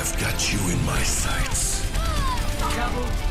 I've got you in my sights. Trouble.